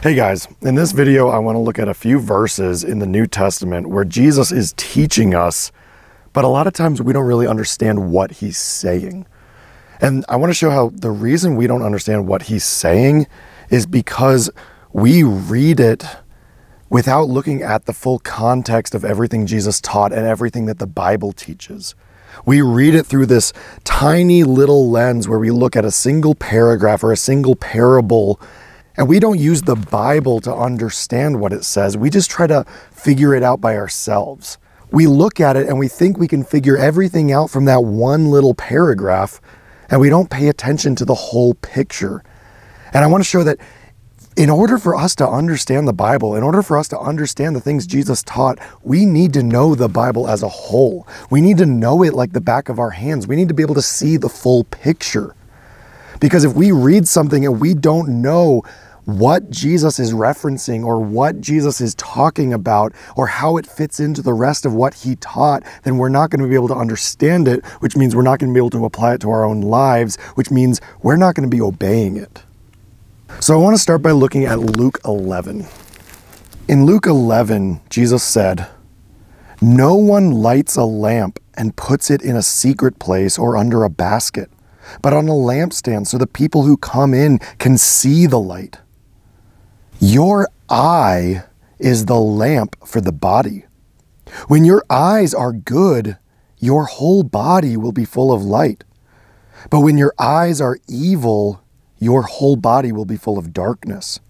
Hey guys, in this video I want to look at a few verses in the New Testament where Jesus is teaching us, but a lot of times we don't really understand what he's saying. And I want to show how the reason we don't understand what he's saying is because we read it without looking at the full context of everything Jesus taught and everything that the Bible teaches. We read it through this tiny little lens where we look at a single paragraph or a single parable and we don't use the Bible to understand what it says. We just try to figure it out by ourselves. We look at it and we think we can figure everything out from that one little paragraph, and we don't pay attention to the whole picture. And I want to show that in order for us to understand the Bible, in order for us to understand the things Jesus taught, we need to know the Bible as a whole. We need to know it like the back of our hands. We need to be able to see the full picture. Because if we read something and we don't know what Jesus is referencing or what Jesus is talking about or how it fits into the rest of what he taught, then we're not going to be able to understand it, which means we're not going to be able to apply it to our own lives, which means we're not going to be obeying it. So I want to start by looking at Luke 11. In Luke 11, Jesus said, No one lights a lamp and puts it in a secret place or under a basket, but on a lampstand so the people who come in can see the light. Your eye is the lamp for the body. When your eyes are good, your whole body will be full of light. But when your eyes are evil, your whole body will be full of darkness.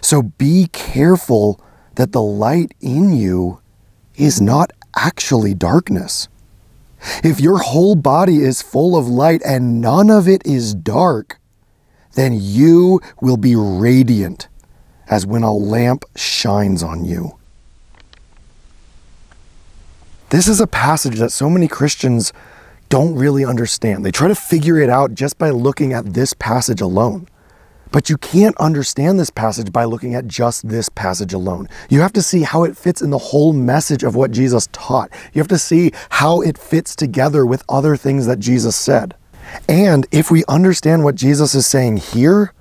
So be careful that the light in you is not actually darkness. If your whole body is full of light and none of it is dark, then you will be radiant as when a lamp shines on you. This is a passage that so many Christians don't really understand. They try to figure it out just by looking at this passage alone. But you can't understand this passage by looking at just this passage alone. You have to see how it fits in the whole message of what Jesus taught. You have to see how it fits together with other things that Jesus said. And if we understand what Jesus is saying here,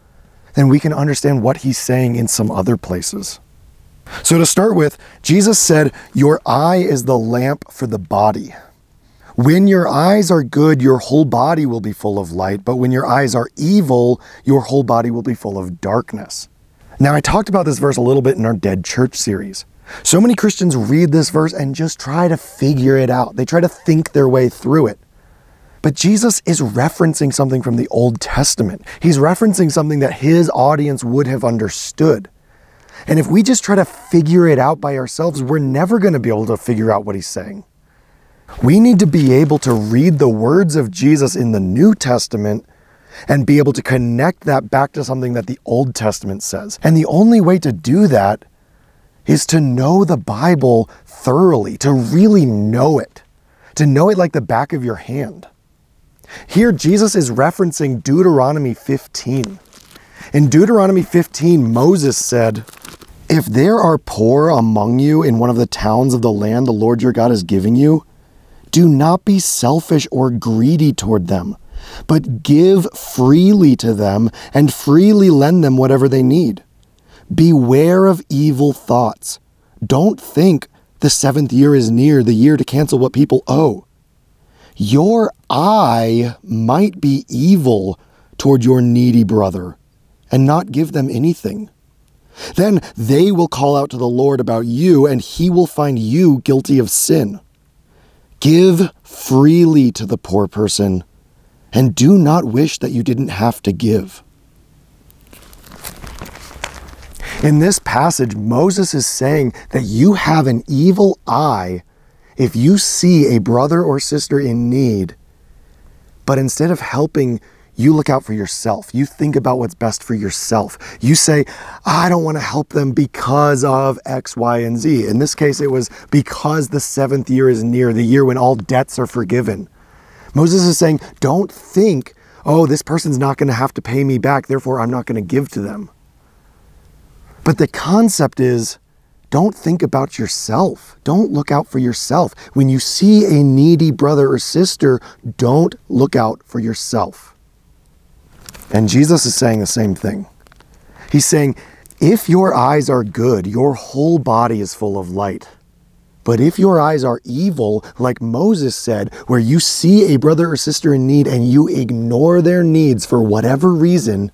then we can understand what he's saying in some other places. So, to start with, Jesus said, Your eye is the lamp for the body. When your eyes are good, your whole body will be full of light, but when your eyes are evil, your whole body will be full of darkness. Now, I talked about this verse a little bit in our Dead Church series. So many Christians read this verse and just try to figure it out. They try to think their way through it. But Jesus is referencing something from the Old Testament. He's referencing something that his audience would have understood. And if we just try to figure it out by ourselves, we're never going to be able to figure out what he's saying. We need to be able to read the words of Jesus in the New Testament and be able to connect that back to something that the Old Testament says. And the only way to do that is to know the Bible thoroughly, to really know it, to know it like the back of your hand. Here, Jesus is referencing Deuteronomy 15. In Deuteronomy 15, Moses said, If there are poor among you in one of the towns of the land the Lord your God is giving you, do not be selfish or greedy toward them, but give freely to them and freely lend them whatever they need. Beware of evil thoughts. Don't think the seventh year is near, the year to cancel what people owe your eye might be evil toward your needy brother and not give them anything. Then they will call out to the Lord about you, and he will find you guilty of sin. Give freely to the poor person, and do not wish that you didn't have to give. In this passage, Moses is saying that you have an evil eye if you see a brother or sister in need, but instead of helping, you look out for yourself. You think about what's best for yourself. You say, I don't want to help them because of X, Y, and Z. In this case, it was because the seventh year is near, the year when all debts are forgiven. Moses is saying, don't think, oh, this person's not going to have to pay me back, therefore I'm not going to give to them. But the concept is, don't think about yourself. Don't look out for yourself. When you see a needy brother or sister, don't look out for yourself. And Jesus is saying the same thing. He's saying, if your eyes are good, your whole body is full of light. But if your eyes are evil, like Moses said, where you see a brother or sister in need and you ignore their needs for whatever reason,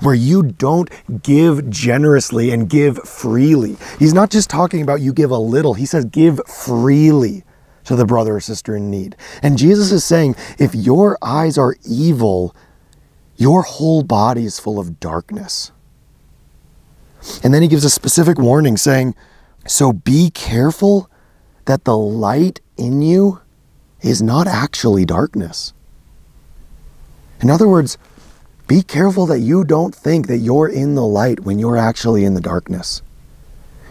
where you don't give generously and give freely. He's not just talking about you give a little, he says give freely to the brother or sister in need. And Jesus is saying if your eyes are evil, your whole body is full of darkness. And then he gives a specific warning saying, So be careful that the light in you is not actually darkness. In other words, be careful that you don't think that you're in the light when you're actually in the darkness.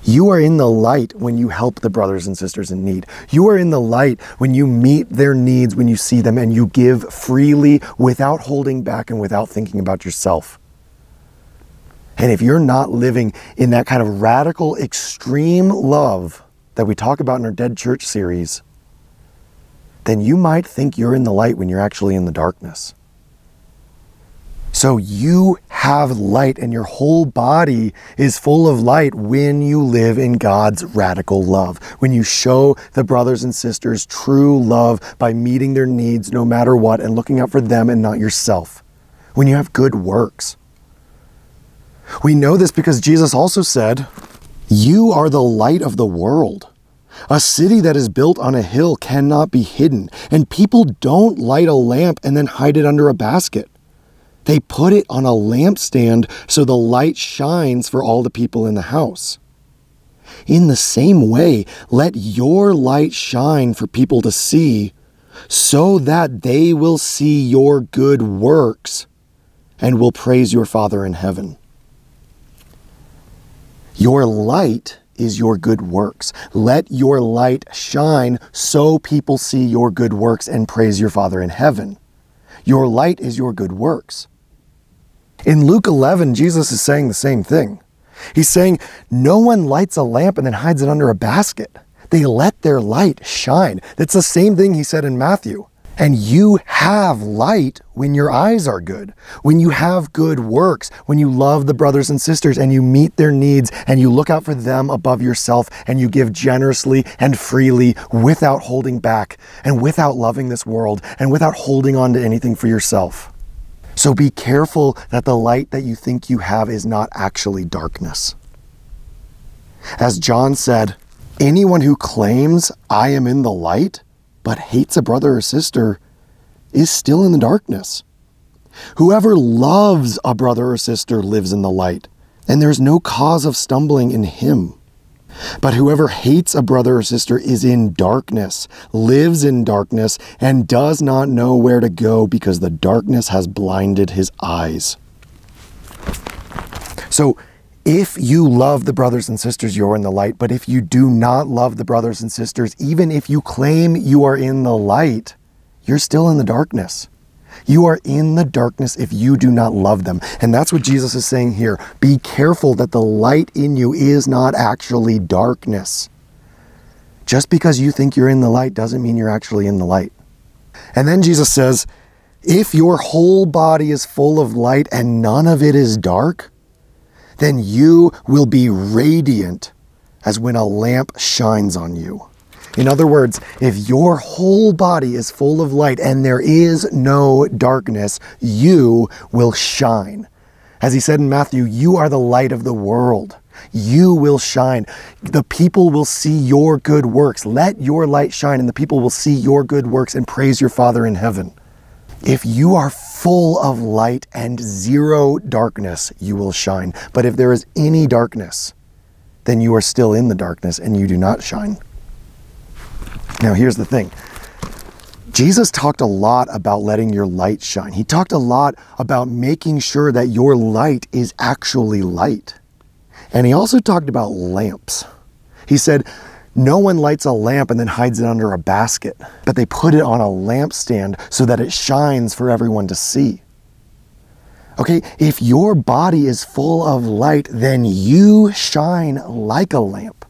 You are in the light when you help the brothers and sisters in need. You are in the light when you meet their needs, when you see them, and you give freely without holding back and without thinking about yourself. And if you're not living in that kind of radical, extreme love that we talk about in our Dead Church series, then you might think you're in the light when you're actually in the darkness. So you have light, and your whole body is full of light when you live in God's radical love. When you show the brothers and sisters true love by meeting their needs no matter what and looking out for them and not yourself. When you have good works. We know this because Jesus also said, You are the light of the world. A city that is built on a hill cannot be hidden, and people don't light a lamp and then hide it under a basket. They put it on a lampstand so the light shines for all the people in the house. In the same way, let your light shine for people to see, so that they will see your good works and will praise your Father in heaven. Your light is your good works. Let your light shine so people see your good works and praise your Father in heaven. Your light is your good works. In Luke 11, Jesus is saying the same thing. He's saying, No one lights a lamp and then hides it under a basket. They let their light shine. That's the same thing he said in Matthew. And you have light when your eyes are good, when you have good works, when you love the brothers and sisters and you meet their needs and you look out for them above yourself and you give generously and freely without holding back and without loving this world and without holding on to anything for yourself. So be careful that the light that you think you have is not actually darkness. As John said, anyone who claims I am in the light but hates a brother or sister is still in the darkness. Whoever loves a brother or sister lives in the light, and there is no cause of stumbling in him. But whoever hates a brother or sister is in darkness, lives in darkness, and does not know where to go because the darkness has blinded his eyes. So, if you love the brothers and sisters, you're in the light. But if you do not love the brothers and sisters, even if you claim you are in the light, you're still in the darkness. You are in the darkness if you do not love them. And that's what Jesus is saying here. Be careful that the light in you is not actually darkness. Just because you think you're in the light doesn't mean you're actually in the light. And then Jesus says, if your whole body is full of light and none of it is dark, then you will be radiant as when a lamp shines on you. In other words, if your whole body is full of light and there is no darkness, you will shine. As he said in Matthew, you are the light of the world. You will shine. The people will see your good works. Let your light shine, and the people will see your good works and praise your Father in heaven. If you are full of light and zero darkness, you will shine. But if there is any darkness, then you are still in the darkness and you do not shine. Now, here's the thing Jesus talked a lot about letting your light shine. He talked a lot about making sure that your light is actually light. And he also talked about lamps. He said, no one lights a lamp and then hides it under a basket, but they put it on a lampstand so that it shines for everyone to see. Okay, if your body is full of light, then you shine like a lamp.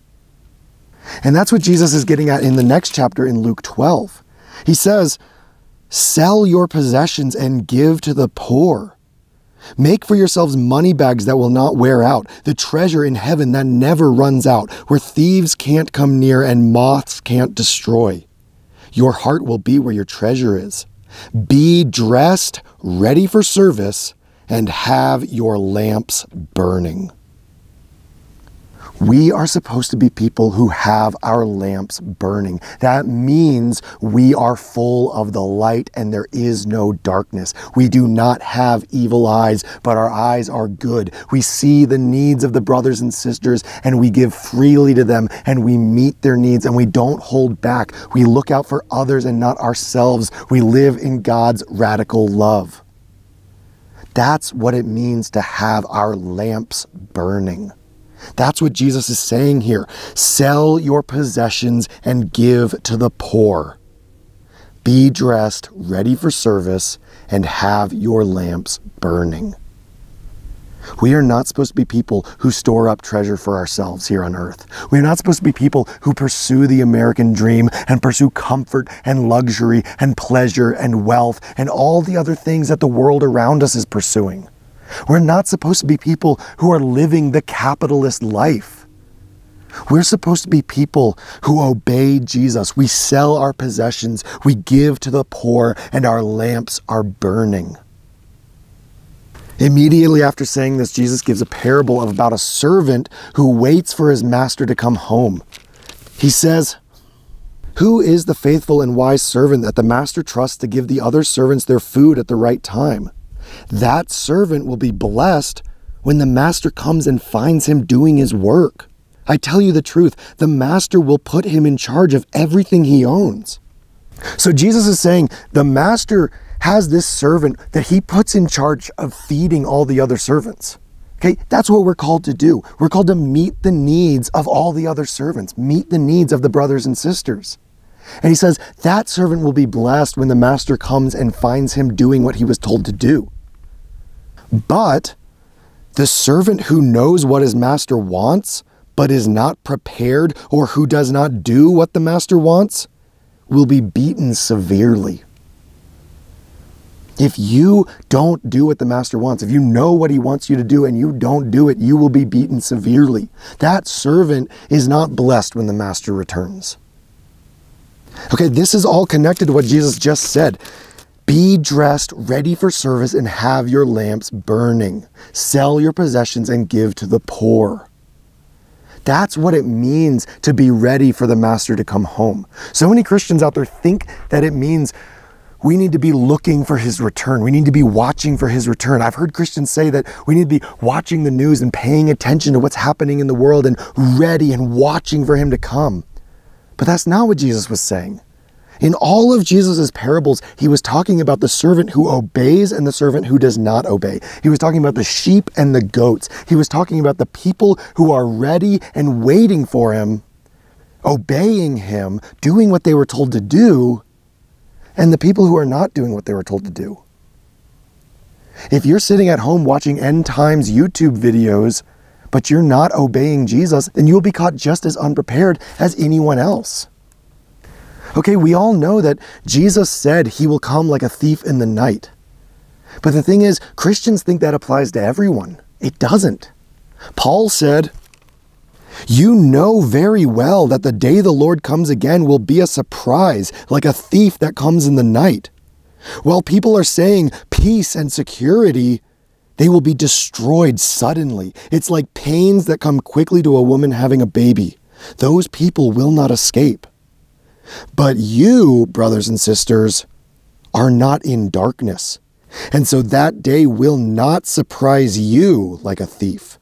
And that's what Jesus is getting at in the next chapter in Luke 12. He says, Sell your possessions and give to the poor. Make for yourselves money bags that will not wear out, the treasure in heaven that never runs out, where thieves can't come near and moths can't destroy. Your heart will be where your treasure is. Be dressed, ready for service, and have your lamps burning. We are supposed to be people who have our lamps burning. That means we are full of the light and there is no darkness. We do not have evil eyes, but our eyes are good. We see the needs of the brothers and sisters and we give freely to them and we meet their needs and we don't hold back. We look out for others and not ourselves. We live in God's radical love. That's what it means to have our lamps burning. That's what Jesus is saying here. Sell your possessions and give to the poor. Be dressed, ready for service, and have your lamps burning. We are not supposed to be people who store up treasure for ourselves here on earth. We are not supposed to be people who pursue the American dream and pursue comfort and luxury and pleasure and wealth and all the other things that the world around us is pursuing. We're not supposed to be people who are living the capitalist life. We're supposed to be people who obey Jesus. We sell our possessions, we give to the poor, and our lamps are burning. Immediately after saying this, Jesus gives a parable of about a servant who waits for his master to come home. He says, Who is the faithful and wise servant that the master trusts to give the other servants their food at the right time? That servant will be blessed when the master comes and finds him doing his work. I tell you the truth, the master will put him in charge of everything he owns. So Jesus is saying the master has this servant that he puts in charge of feeding all the other servants. Okay, that's what we're called to do. We're called to meet the needs of all the other servants, meet the needs of the brothers and sisters. And he says that servant will be blessed when the master comes and finds him doing what he was told to do. But the servant who knows what his master wants, but is not prepared, or who does not do what the master wants, will be beaten severely. If you don't do what the master wants, if you know what he wants you to do and you don't do it, you will be beaten severely. That servant is not blessed when the master returns. Okay, this is all connected to what Jesus just said. Be dressed, ready for service, and have your lamps burning. Sell your possessions and give to the poor. That's what it means to be ready for the master to come home. So many Christians out there think that it means we need to be looking for his return. We need to be watching for his return. I've heard Christians say that we need to be watching the news and paying attention to what's happening in the world and ready and watching for him to come. But that's not what Jesus was saying. In all of Jesus' parables, he was talking about the servant who obeys and the servant who does not obey. He was talking about the sheep and the goats. He was talking about the people who are ready and waiting for him, obeying him, doing what they were told to do, and the people who are not doing what they were told to do. If you're sitting at home watching end times YouTube videos, but you're not obeying Jesus, then you'll be caught just as unprepared as anyone else. Okay, we all know that Jesus said he will come like a thief in the night. But the thing is, Christians think that applies to everyone. It doesn't. Paul said, You know very well that the day the Lord comes again will be a surprise, like a thief that comes in the night. While people are saying peace and security, they will be destroyed suddenly. It's like pains that come quickly to a woman having a baby. Those people will not escape. But you, brothers and sisters, are not in darkness. And so that day will not surprise you like a thief.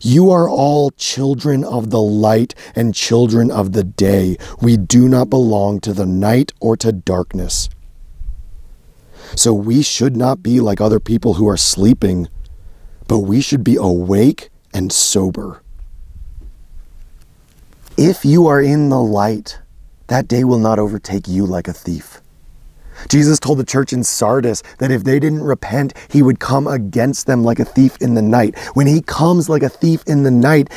You are all children of the light and children of the day. We do not belong to the night or to darkness. So we should not be like other people who are sleeping, but we should be awake and sober. If you are in the light, that day will not overtake you like a thief. Jesus told the church in Sardis that if they didn't repent, he would come against them like a thief in the night. When he comes like a thief in the night,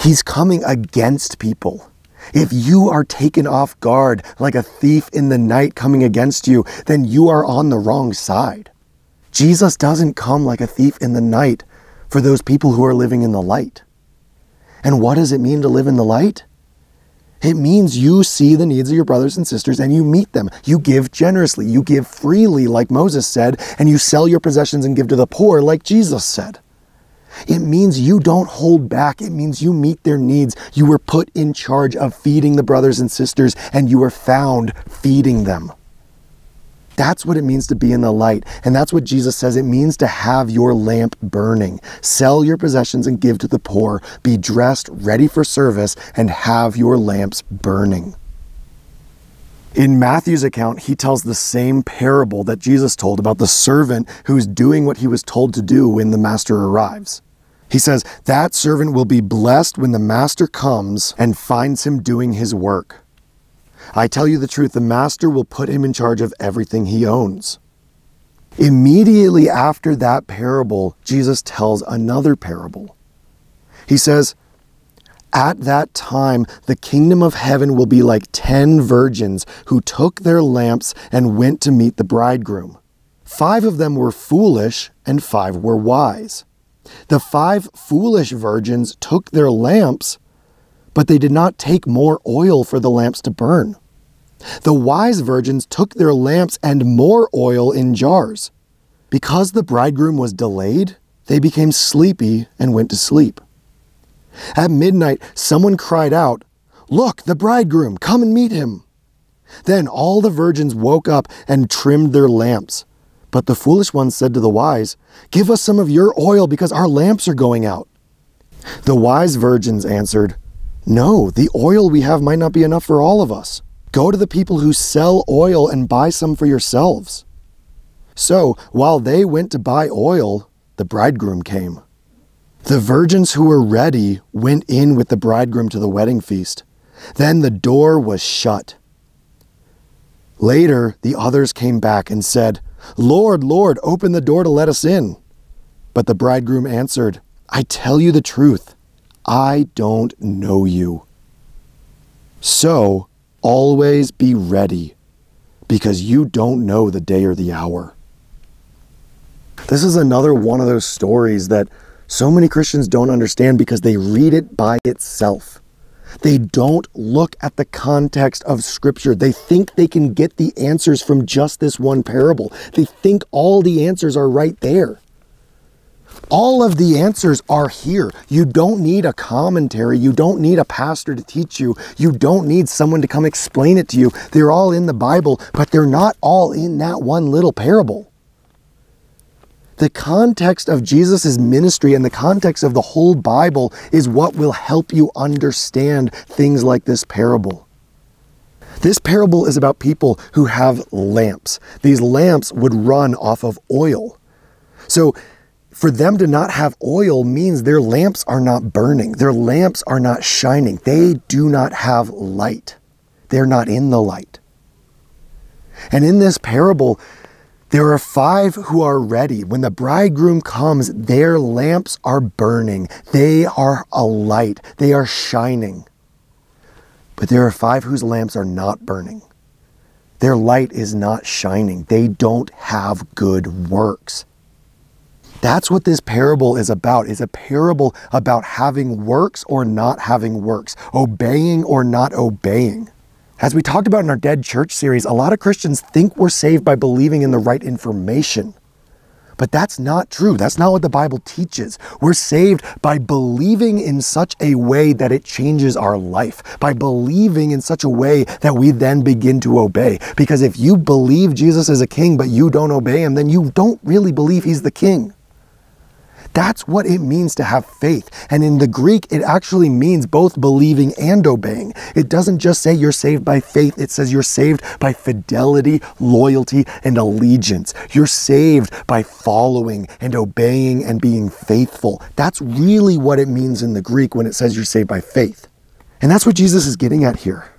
he's coming against people. If you are taken off guard like a thief in the night coming against you, then you are on the wrong side. Jesus doesn't come like a thief in the night for those people who are living in the light. And what does it mean to live in the light? It means you see the needs of your brothers and sisters and you meet them. You give generously. You give freely, like Moses said, and you sell your possessions and give to the poor, like Jesus said. It means you don't hold back. It means you meet their needs. You were put in charge of feeding the brothers and sisters, and you were found feeding them. That's what it means to be in the light. And that's what Jesus says it means to have your lamp burning. Sell your possessions and give to the poor. Be dressed, ready for service, and have your lamps burning. In Matthew's account, he tells the same parable that Jesus told about the servant who's doing what he was told to do when the master arrives. He says, That servant will be blessed when the master comes and finds him doing his work. I tell you the truth, the master will put him in charge of everything he owns. Immediately after that parable, Jesus tells another parable. He says, At that time, the kingdom of heaven will be like ten virgins who took their lamps and went to meet the bridegroom. Five of them were foolish, and five were wise. The five foolish virgins took their lamps but they did not take more oil for the lamps to burn. The wise virgins took their lamps and more oil in jars. Because the bridegroom was delayed, they became sleepy and went to sleep. At midnight, someone cried out, Look, the bridegroom, come and meet him. Then all the virgins woke up and trimmed their lamps. But the foolish ones said to the wise, Give us some of your oil because our lamps are going out. The wise virgins answered, no, the oil we have might not be enough for all of us. Go to the people who sell oil and buy some for yourselves. So, while they went to buy oil, the bridegroom came. The virgins who were ready went in with the bridegroom to the wedding feast. Then the door was shut. Later, the others came back and said, Lord, Lord, open the door to let us in. But the bridegroom answered, I tell you the truth. I don't know you. So always be ready, because you don't know the day or the hour. This is another one of those stories that so many Christians don't understand because they read it by itself. They don't look at the context of Scripture. They think they can get the answers from just this one parable. They think all the answers are right there. All of the answers are here. You don't need a commentary. You don't need a pastor to teach you. You don't need someone to come explain it to you. They're all in the Bible, but they're not all in that one little parable. The context of Jesus' ministry and the context of the whole Bible is what will help you understand things like this parable. This parable is about people who have lamps. These lamps would run off of oil. So for them to not have oil means their lamps are not burning, their lamps are not shining. They do not have light, they're not in the light. And in this parable, there are five who are ready. When the bridegroom comes, their lamps are burning. They are alight. They are shining. But there are five whose lamps are not burning. Their light is not shining. They don't have good works. That's what this parable is about. Is a parable about having works or not having works, obeying or not obeying. As we talked about in our Dead Church series, a lot of Christians think we're saved by believing in the right information. But that's not true. That's not what the Bible teaches. We're saved by believing in such a way that it changes our life, by believing in such a way that we then begin to obey. Because if you believe Jesus is a king, but you don't obey him, then you don't really believe he's the king. That's what it means to have faith. And in the Greek, it actually means both believing and obeying. It doesn't just say you're saved by faith, it says you're saved by fidelity, loyalty, and allegiance. You're saved by following and obeying and being faithful. That's really what it means in the Greek when it says you're saved by faith. And that's what Jesus is getting at here.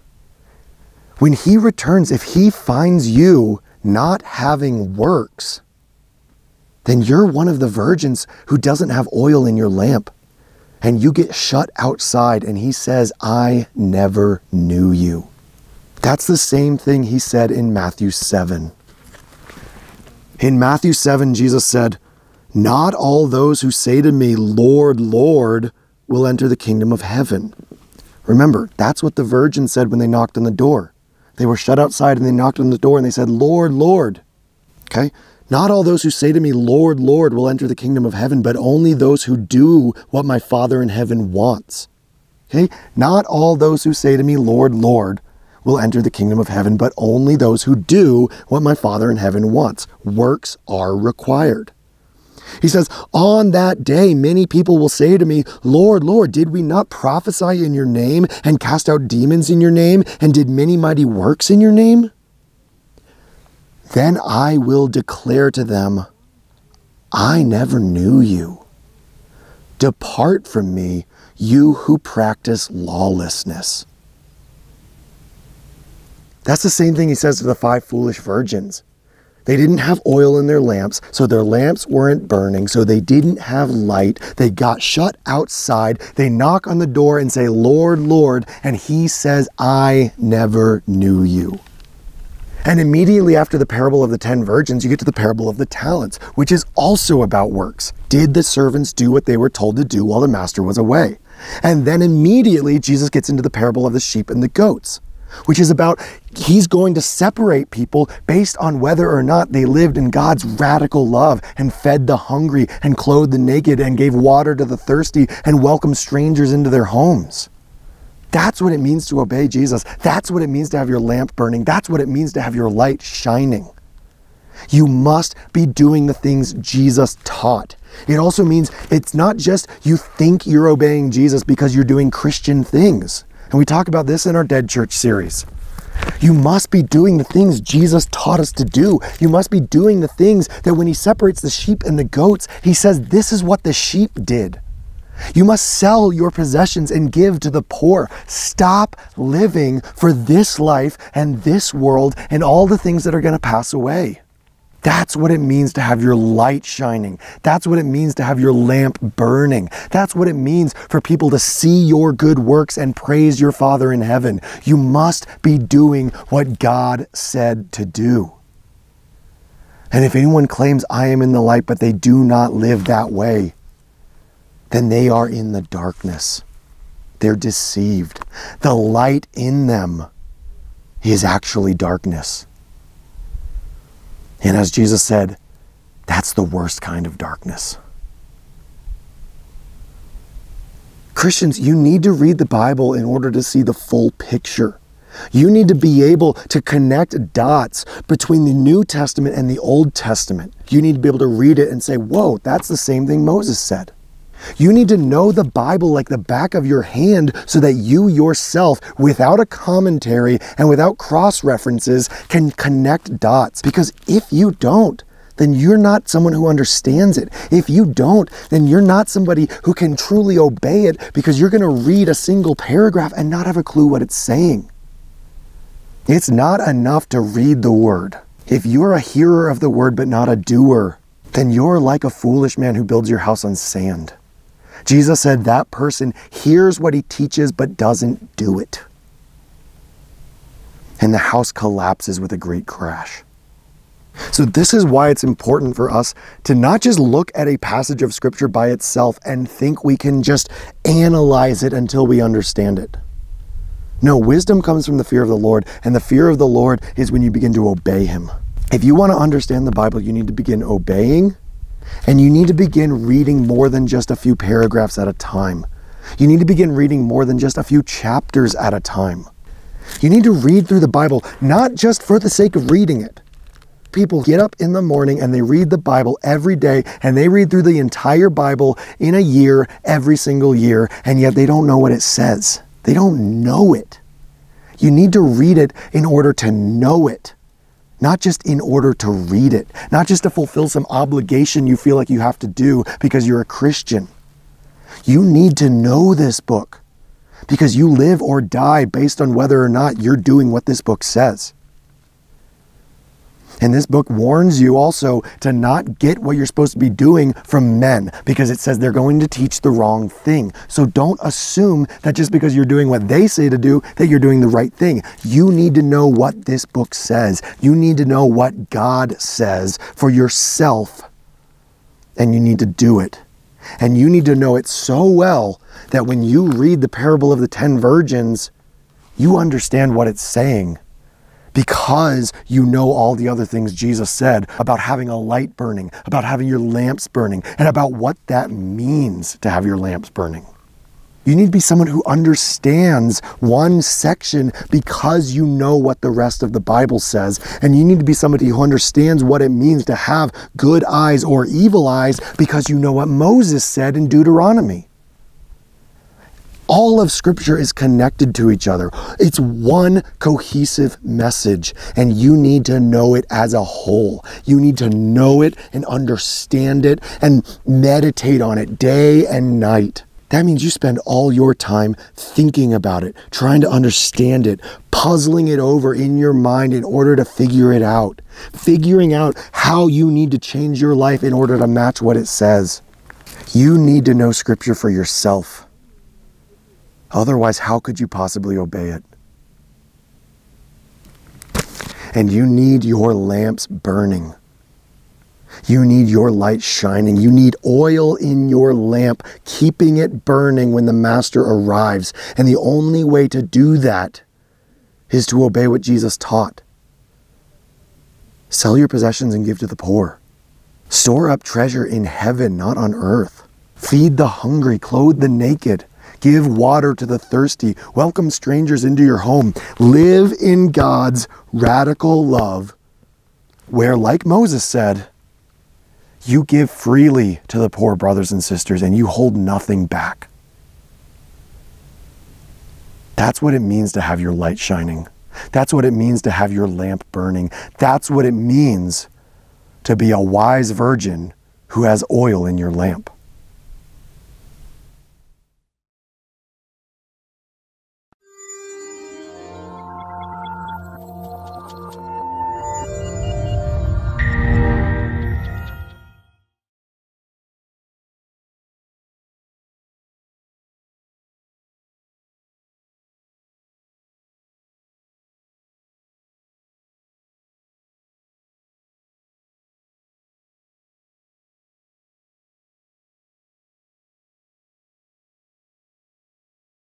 When he returns, if he finds you not having works, then you're one of the virgins who doesn't have oil in your lamp. and you get shut outside, and he says, I never knew you. That's the same thing he said in Matthew 7. In Matthew 7, Jesus said, Not all those who say to me, Lord, Lord, will enter the kingdom of heaven. Remember, that's what the virgin said when they knocked on the door. They were shut outside and they knocked on the door and they said, Lord, Lord. Okay? Not all those who say to me, Lord, Lord, will enter the kingdom of heaven, but only those who do what my Father in heaven wants. Okay? Not all those who say to me, Lord, Lord, will enter the kingdom of heaven, but only those who do what my Father in heaven wants. Works are required. He says, On that day, many people will say to me, Lord, Lord, did we not prophesy in your name and cast out demons in your name and did many mighty works in your name? Then I will declare to them, I never knew you. Depart from me, you who practice lawlessness. That's the same thing he says to the five foolish virgins. They didn't have oil in their lamps, so their lamps weren't burning, so they didn't have light. They got shut outside. They knock on the door and say, Lord, Lord, and he says, I never knew you. And immediately after the parable of the ten virgins, you get to the parable of the talents, which is also about works. Did the servants do what they were told to do while the master was away? And then immediately Jesus gets into the parable of the sheep and the goats which is about he's going to separate people based on whether or not they lived in God's radical love and fed the hungry and clothed the naked and gave water to the thirsty and welcomed strangers into their homes. That's what it means to obey Jesus. That's what it means to have your lamp burning. That's what it means to have your light shining. You must be doing the things Jesus taught. It also means it's not just you think you're obeying Jesus because you're doing Christian things. And we talk about this in our Dead Church series. You must be doing the things Jesus taught us to do. You must be doing the things that when he separates the sheep and the goats, he says, This is what the sheep did. You must sell your possessions and give to the poor. Stop living for this life and this world and all the things that are going to pass away. That's what it means to have your light shining. That's what it means to have your lamp burning. That's what it means for people to see your good works and praise your Father in heaven. You must be doing what God said to do. And if anyone claims, I am in the light, but they do not live that way, then they are in the darkness. They're deceived. The light in them is actually darkness. And as Jesus said, that's the worst kind of darkness. Christians, you need to read the Bible in order to see the full picture. You need to be able to connect dots between the New Testament and the Old Testament. You need to be able to read it and say, whoa, that's the same thing Moses said. You need to know the Bible like the back of your hand so that you yourself, without a commentary and without cross references, can connect dots. Because if you don't, then you're not someone who understands it. If you don't, then you're not somebody who can truly obey it because you're going to read a single paragraph and not have a clue what it's saying. It's not enough to read the word. If you're a hearer of the word but not a doer, then you're like a foolish man who builds your house on sand. Jesus said that person hears what he teaches but doesn't do it. And the house collapses with a great crash. So, this is why it's important for us to not just look at a passage of Scripture by itself and think we can just analyze it until we understand it. No, wisdom comes from the fear of the Lord, and the fear of the Lord is when you begin to obey Him. If you want to understand the Bible, you need to begin obeying and you need to begin reading more than just a few paragraphs at a time. You need to begin reading more than just a few chapters at a time. You need to read through the Bible, not just for the sake of reading it. People get up in the morning and they read the Bible every day and they read through the entire Bible in a year, every single year, and yet they don't know what it says. They don't know it. You need to read it in order to know it not just in order to read it, not just to fulfill some obligation you feel like you have to do because you're a Christian. You need to know this book because you live or die based on whether or not you're doing what this book says. And this book warns you also to not get what you're supposed to be doing from men because it says they're going to teach the wrong thing. So don't assume that just because you're doing what they say to do, that you're doing the right thing. You need to know what this book says. You need to know what God says for yourself, and you need to do it. And you need to know it so well that when you read the parable of the ten virgins, you understand what it's saying because you know all the other things Jesus said about having a light burning, about having your lamps burning, and about what that means to have your lamps burning. You need to be someone who understands one section because you know what the rest of the Bible says. And you need to be somebody who understands what it means to have good eyes or evil eyes because you know what Moses said in Deuteronomy all of Scripture is connected to each other. It's one cohesive message, and you need to know it as a whole. You need to know it and understand it and meditate on it day and night. That means you spend all your time thinking about it, trying to understand it, puzzling it over in your mind in order to figure it out, figuring out how you need to change your life in order to match what it says. You need to know Scripture for yourself. Otherwise, how could you possibly obey it? And you need your lamps burning. You need your light shining. You need oil in your lamp, keeping it burning when the Master arrives. And the only way to do that is to obey what Jesus taught. Sell your possessions and give to the poor. Store up treasure in heaven, not on earth. Feed the hungry, clothe the naked. Give water to the thirsty. Welcome strangers into your home. Live in God's radical love, where, like Moses said, you give freely to the poor brothers and sisters and you hold nothing back. That's what it means to have your light shining. That's what it means to have your lamp burning. That's what it means to be a wise virgin who has oil in your lamp.